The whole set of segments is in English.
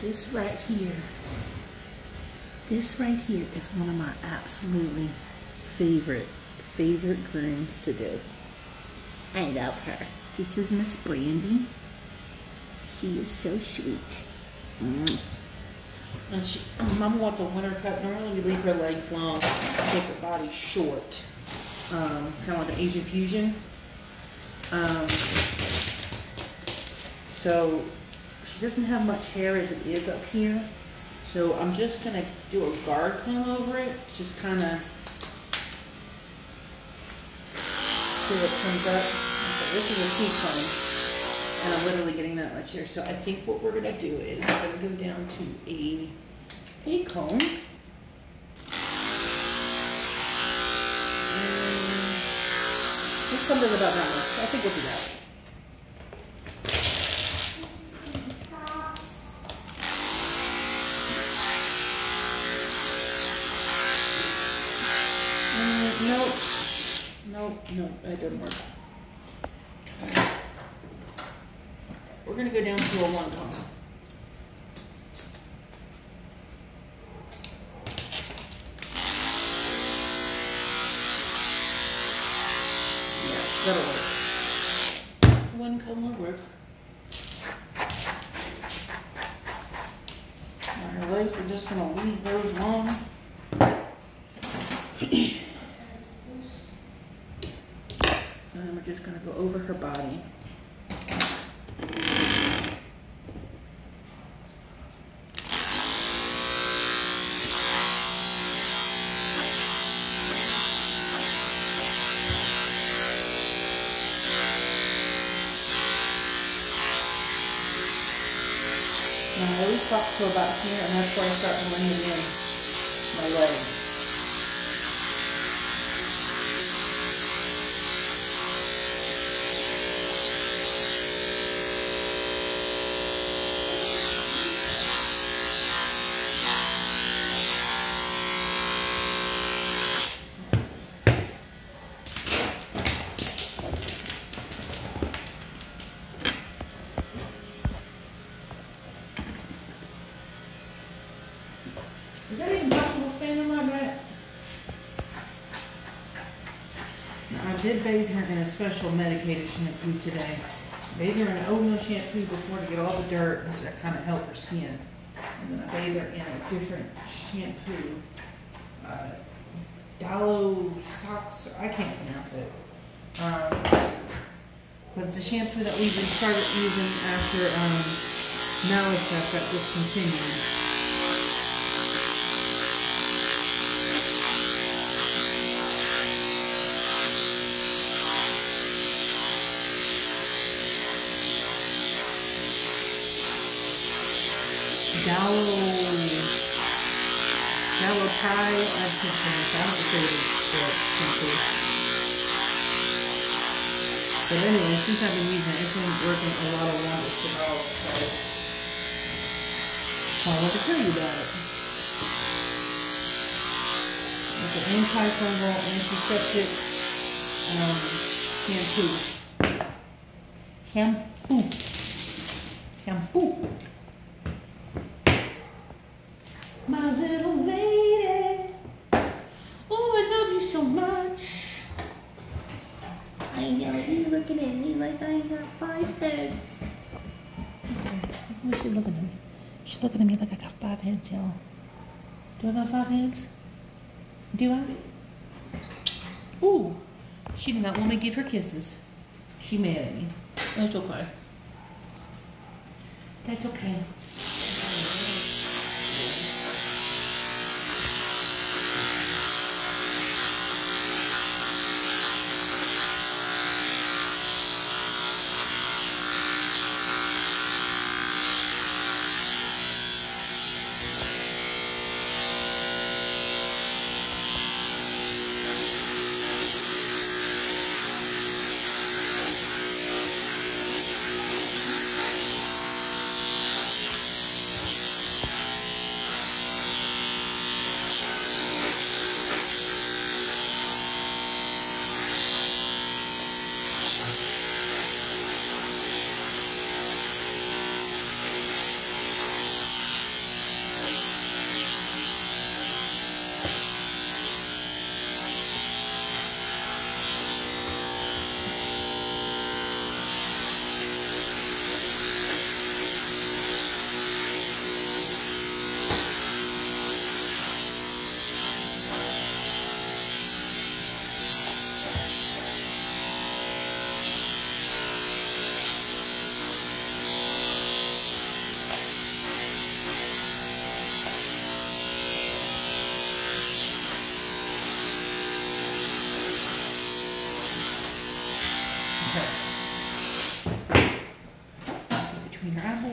this right here, this right here is one of my absolutely favorite, favorite grooms to do. I love her. This is Miss Brandy. She is so sweet. Mm. And she, Mama wants a winter cut. Normally we leave her legs long, take her body short. Um, kind of like an Asian fusion. Um, so she doesn't have much hair as it is up here. So I'm just gonna do a guard comb over it, just kind of see what comes up. Okay, this is a C comb, and I'm literally getting that much hair. So I think what we're gonna do is we're gonna go down to a a comb. This about that much. I think we'll do that. Mm, nope, that didn't work. We're gonna go down to a one comb. That'll work. One comb will work. Our legs, we're just gonna leave those long. and then we're just gonna go over her body. And I always stop to about here, and that's where I start blending in my legs. Special medicated shampoo today. Bathed her in oatmeal shampoo before to get all the dirt and to kind of help her skin. And then I bathed her in a different shampoo. Uh, Dalo Socks, I can't pronounce it. Um, but it's a shampoo that we've been started using after um, Malaseb got discontinued. Gallo, Gallo pie, I can't pronounce I don't say it for shampoo. But anyway, since I've been using it, it's been working a lot of dogs, so I want to tell you about it. It's an antifungal, antiseptic um, shampoo. Shampoo. Shampoo. My little lady. Oh, I love you so much. I know, he's looking at me like I got five heads. What's she looking at me? She's looking at me like I got five heads, y'all. Do I got five heads? Do I? Ooh, she did not want me to give her kisses. She mad at me. That's okay. That's okay.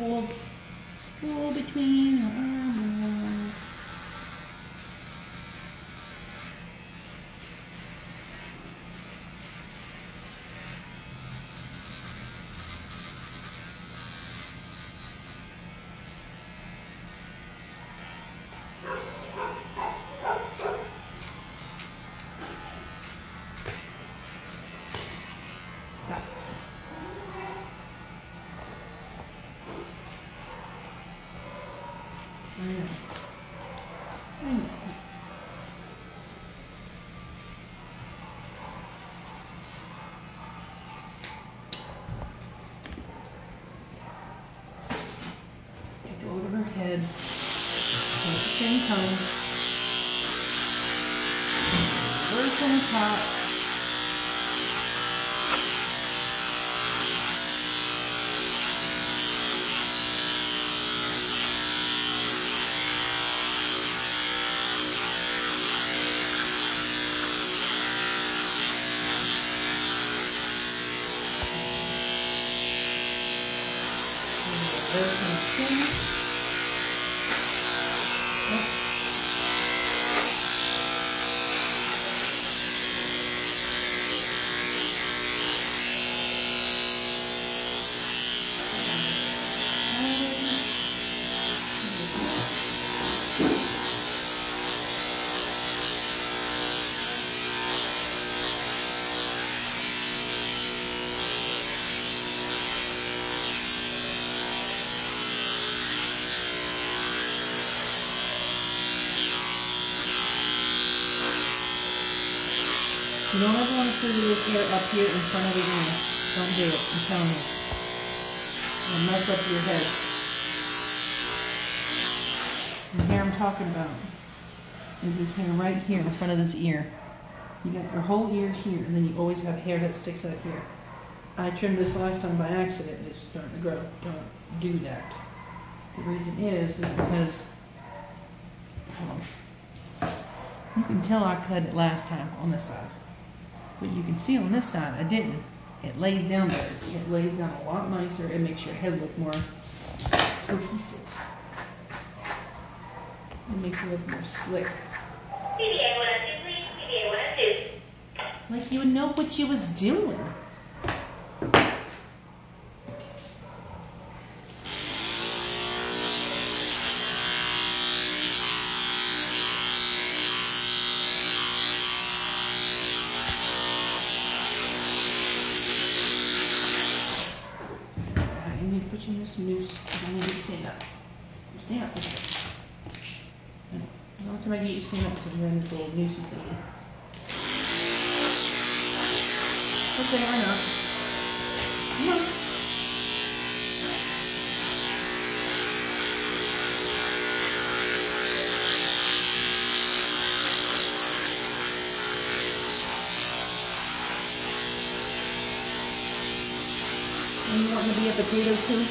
folds pull between your arm At the same on the top. Don't ever want to figure this hair up here in front of the ear. Don't do it. I'm telling you. It'll mess up your head. The hair I'm talking about is this hair right here in front of this ear. You got your whole ear here, and then you always have hair that sticks out here. I trimmed this last time by accident. And it's starting to grow. Don't do that. The reason is, is because. You can tell I cut it last time on this side. But you can see on this side, I didn't. It lays down better. It lays down a lot nicer. It makes your head look more cohesive. It makes it look more slick. PDA 123, PDA 102. Like you would know what you was doing. I need to put you in this noose because I need you to stand up. You stand up for a second. I know. The potato too?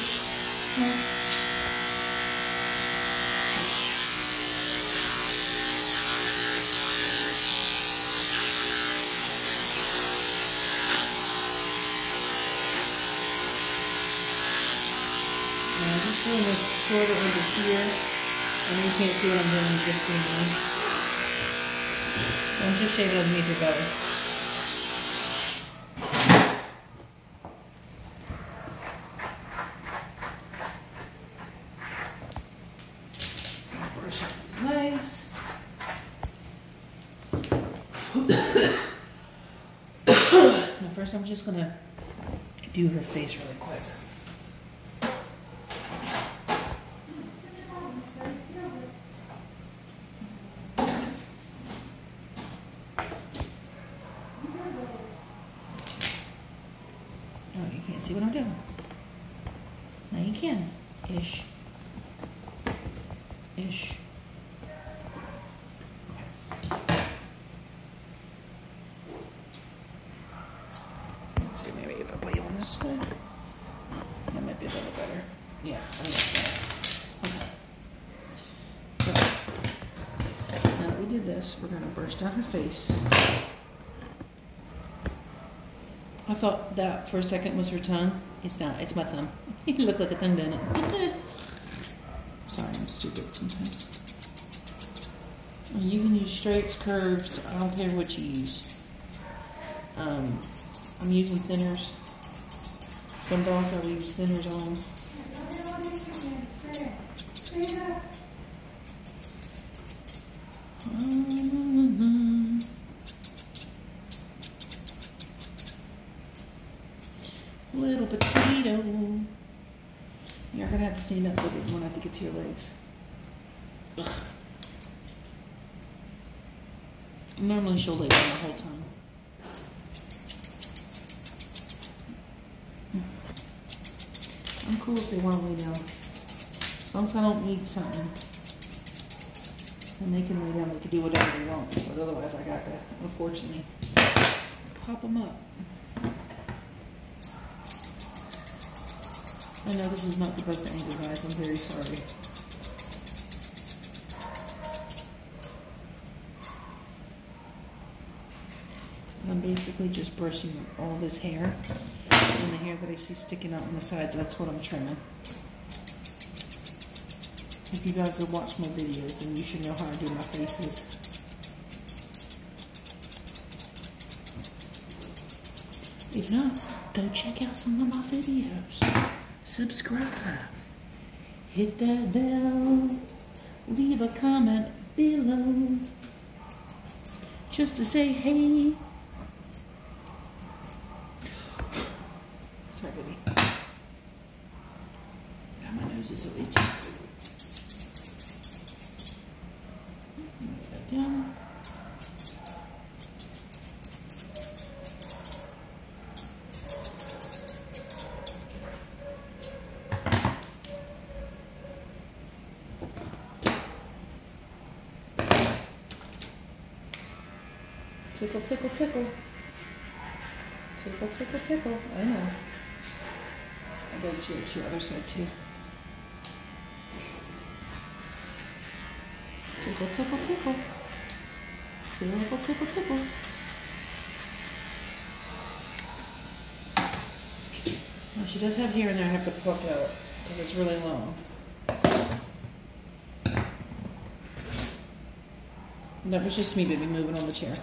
And I'm just doing this shorter under here. I know you can't see what I'm doing, just see me. I'm just shaving underneath your belly. Brush up these legs. now first I'm just gonna do her face really quick. Oh, you can't see what I'm doing. Now you can. Ish. Ish. Let's see, maybe if I put you on this side, that might be a little better. Yeah, I like that. Okay. So, now that we did this, we're gonna burst down her face. I thought that for a second was her tongue. It's not. It's my thumb. you look like a tongue, doesn't it? Sorry, I'm stupid sometimes. You can use straights, curves. I don't care what you use. Um, I'm using thinners. Some dogs I will use thinners on. Mm-hmm. Little potato. You're gonna have to stand up a little bit more not to get to your legs. Ugh. Normally she'll lay down the whole time. I'm cool if they want to lay down. As long as I don't need something. And they can lay down, they can do whatever they want. But otherwise, I got to, unfortunately, pop them up. I know this is not the best angle, guys. I'm very sorry. I'm basically just brushing all this hair hair that I see sticking out on the sides. That's what I'm trimming. If you guys have watched my videos, then you should know how I do my faces. If not, go check out some of my videos. Subscribe. Hit that bell. Leave a comment below. Just to say hey. Sorry, baby. God, my nose is so itchy. Lay that down. Tickle, tickle, tickle. Tickle, tickle, tickle. I know. Do to your other side too. Tickle, tickle, tickle. Tickle, tickle, tickle. She does have here and there I have to pluck out because it's really long. That was just me, baby, moving on the chair.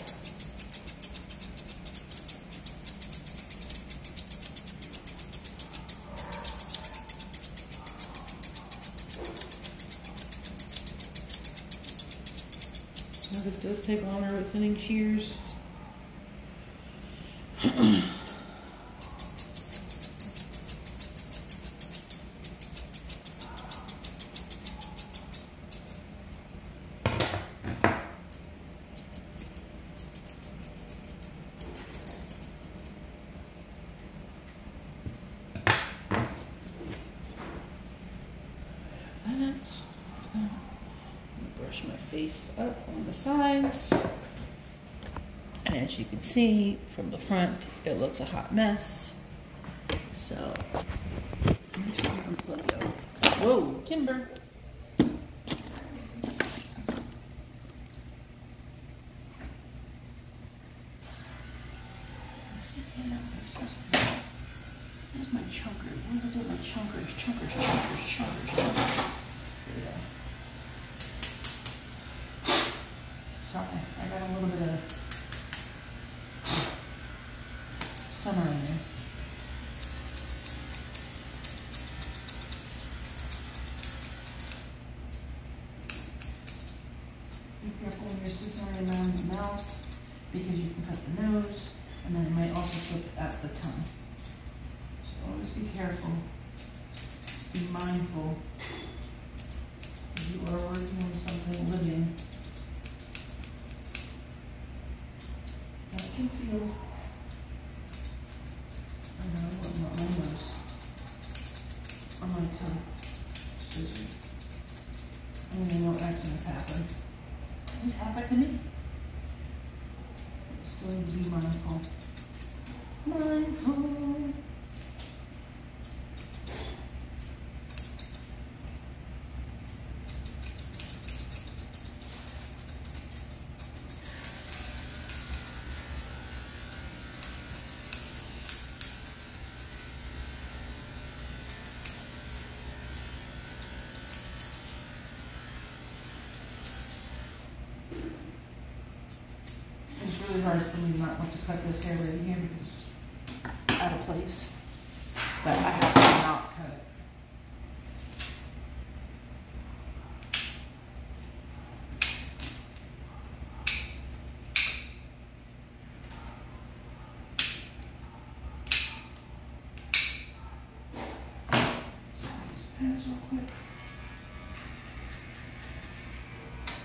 This does take longer with thinning shears. That's brush my face up on the sides. And as you can see from the front, it looks a hot mess. So. Whoa, timber. Where's my chunker? Where did I do my chunkers? Chunkers, chunkers, chunkers, chunkers. There Happened to me. Still need to be mindful. Mindful. Here because it's out of place. But I have to not cut it. Real quick.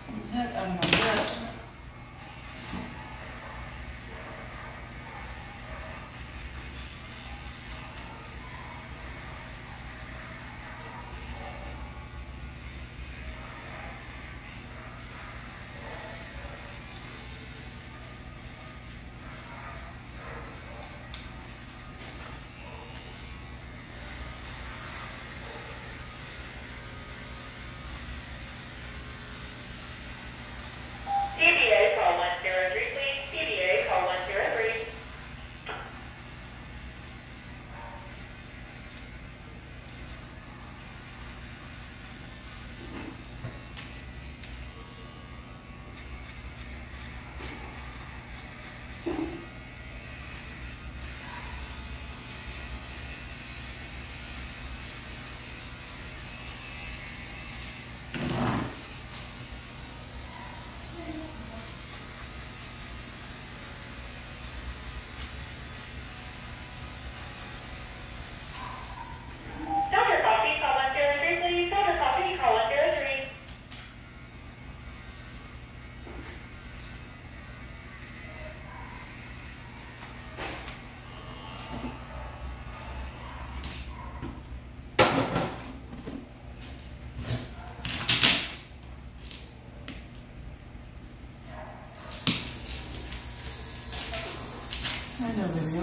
Move That out of my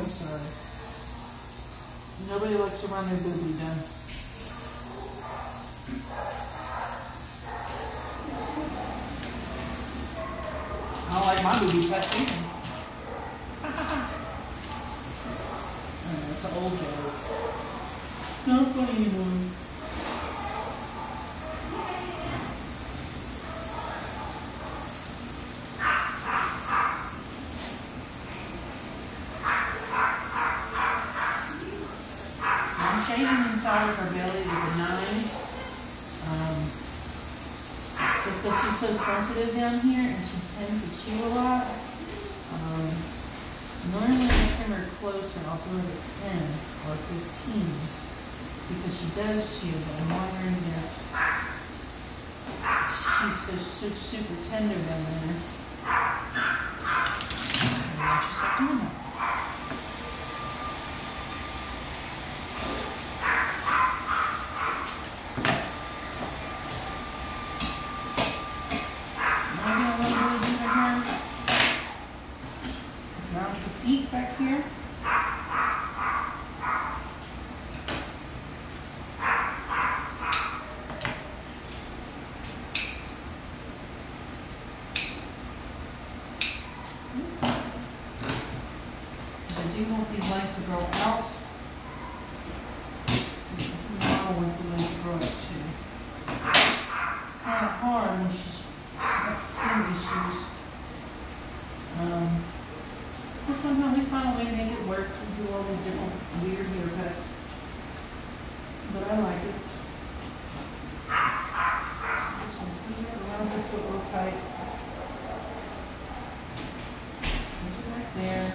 I'm sorry. Nobody likes to run their booby down. I don't like my booby touched either. It's an old joke. Not funny anymore. I'm shaving inside of her belly with a nine. Um, just because she's so sensitive down here and she tends to chew a lot. Um, normally I trim her closer, I'll do it at 10 or 15 because she does chew, but I'm wondering if she's so, so super tender down there. And she's like, doing that. Now I'm gonna let her do her hair. Around her feet back here. Because I do want these legs to grow out. Mama wants the legs to grow out too. It's kind of hard when she's got skin issues. Um, but somehow we find a way to make it work. We do all these different weird haircuts. But I like it. Just gonna scissor it around her foot real tight. Scissor right there.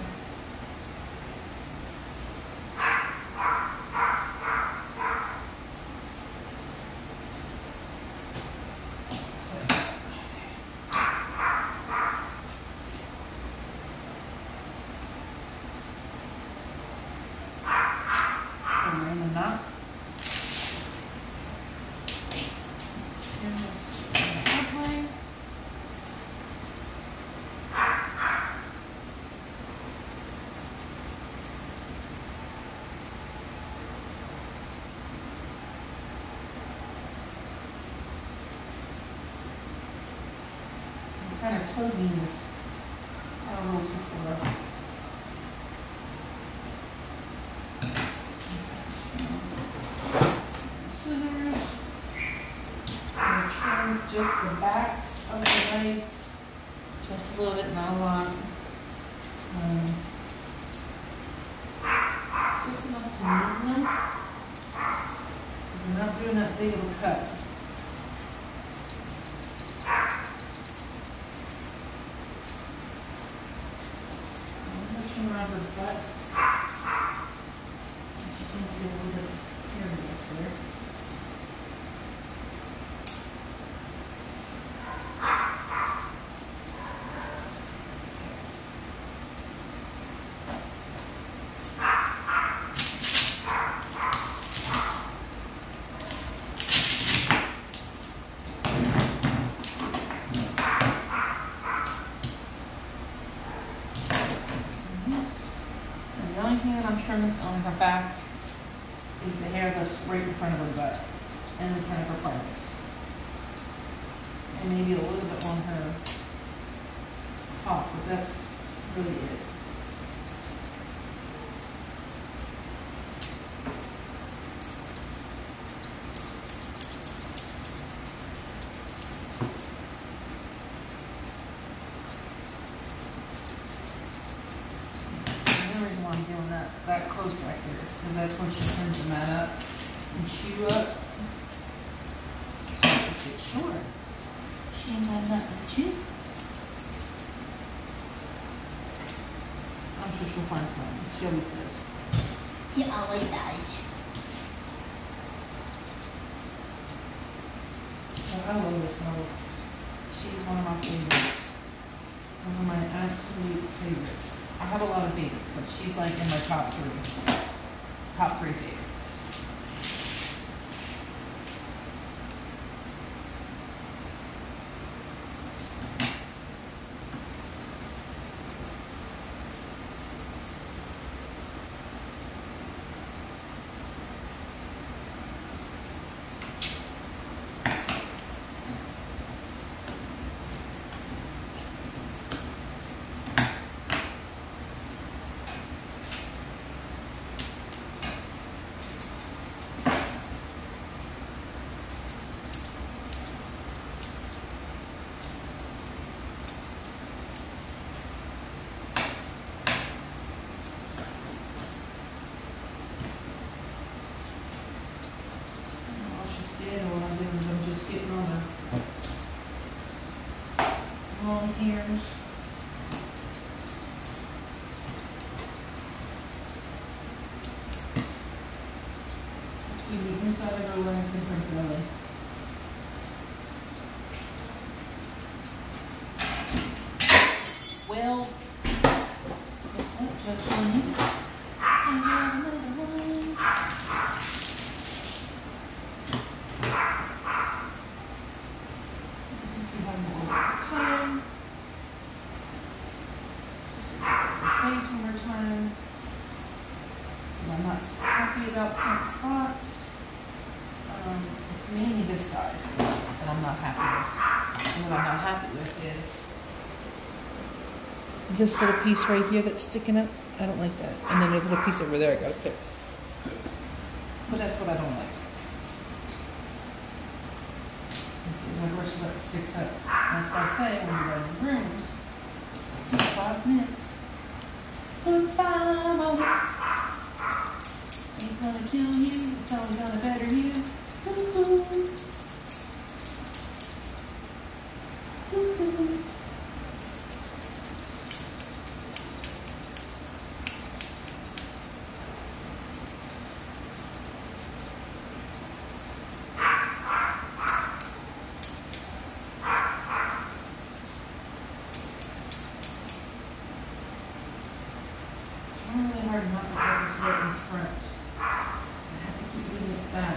So, put her in the knot. Trim this that way. This a little too. Scissors. Just the backs of the legs. Just a little bit, not a lot. Um, just enough to need them. 'cause We're not doing that big of a cut. I'm gonna turn around her butt. Since She tends to get a little bit hairy up there. Yes. And trimming on her oh, back is the hair that's right in front of her butt and in front of her privates. And maybe a little bit on her top, but that's really it. The only reason why I'm doing that, that close back there is because that's where she tends to mat up and chew up. So if it's short, she ain't got nothing to chew. I'm sure she'll find something. She always does. He always does. Oh, I love this note. She's one of my favorites. One of my absolute favorites. I have a lot of favorites, but she's like in my top three. Top three favorites. All she's standing, what I'm doing is I'm just getting on her The inside of her legs and her belly. Well, what, Judge Lenny? I got another one. Since we have more time. Just the face one more time. And I'm not happy about some spots. Um, it's mainly this side that I'm not happy with. And what I'm not happy with is this little piece right here that's sticking up. I don't like that. And then there's a little piece over there I gotta fix. But that's what I don't like. Is like where she sticks up. That's why I say when you're running rooms, five minutes. Five on it. Ain't gonna kill you, it's only gonna better you. Ooh. Trying really hard not to get this right in front. I have to keep moving it back.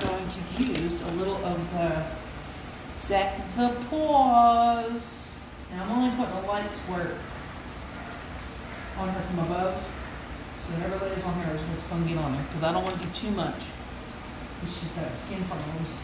Going to use a little of the Deck the Paws. Now I'm only putting a light squirt on her from above. So whatever lays on her is what's going to get on her. Because I don't want to do too much. Because she's got skin problems.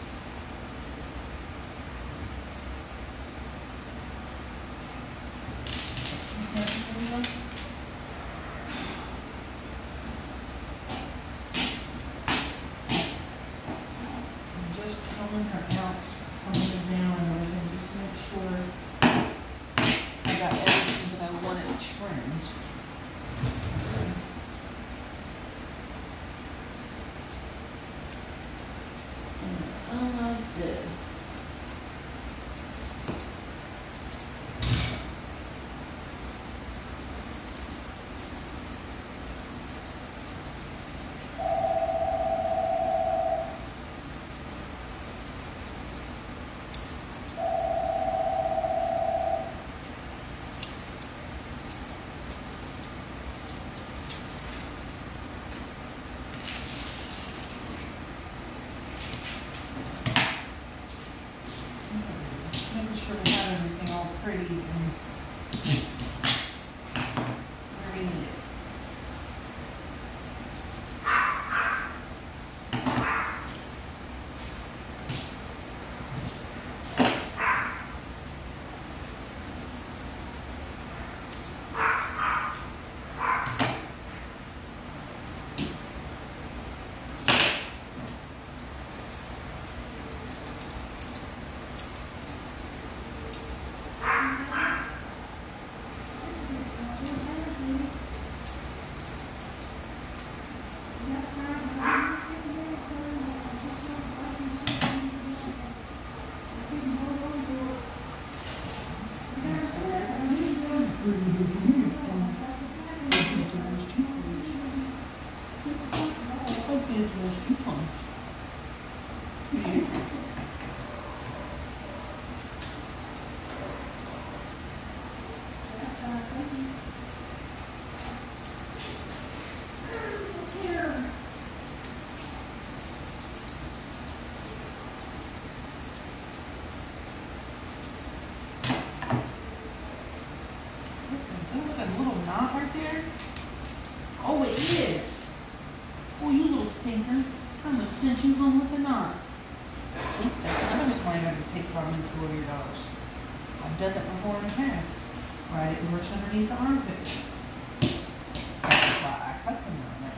Why you have to take for your dogs. I've done that before in the past. Right, it works underneath the armpit. That's why I cut them on there.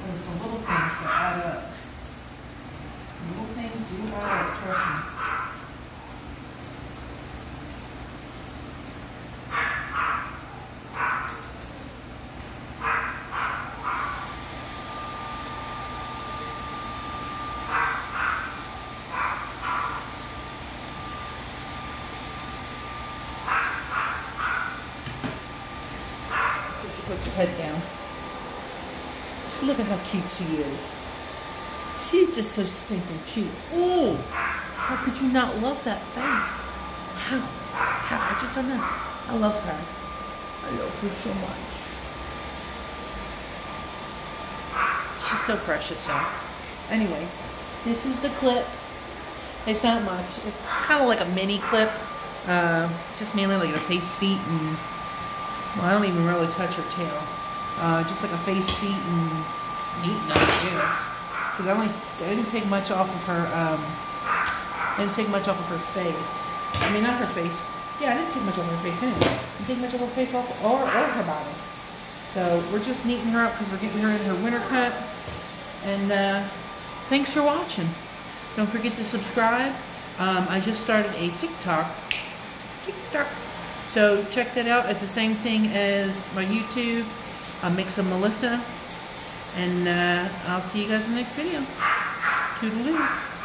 But it's the little things that add up. Little things do add up, trust me. She puts her head down. Just look at how cute she is. She's just so stinking cute. Oh, how could you not love that face? How? How? I just don't know. I love her. I love her so much. She's so precious, y'all. Anyway, this is the clip. It's not much. It's kind of like a mini clip. Uh, just mainly like her face, feet, and well, I don't even really touch her tail. Uh, just like a face, feet, and neat I guess. Because I only I didn't take much off of her. Um, I didn't take much off of her face. I mean, not her face. Yeah, I didn't take much off her face anyway. I didn't take much of her face off or, or her body. So we're just neating her up because we're getting her in her winter cut. And uh, thanks for watching. Don't forget to subscribe. Um, I just started a TikTok. TikTok. So check that out. It's the same thing as my YouTube, a mix of Melissa. And uh, I'll see you guys in the next video. Toodaloo.